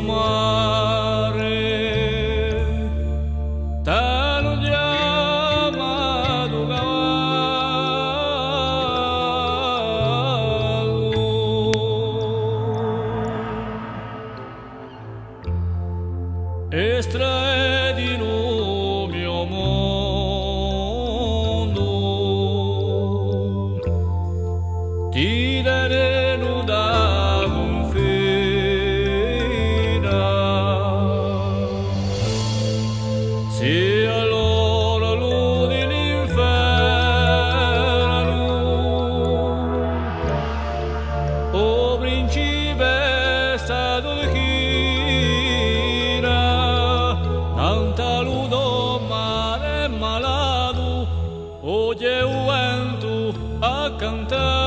mare Tano de amado cavalo Extrae de no meu mundo Tira Oye, o vento a cantar.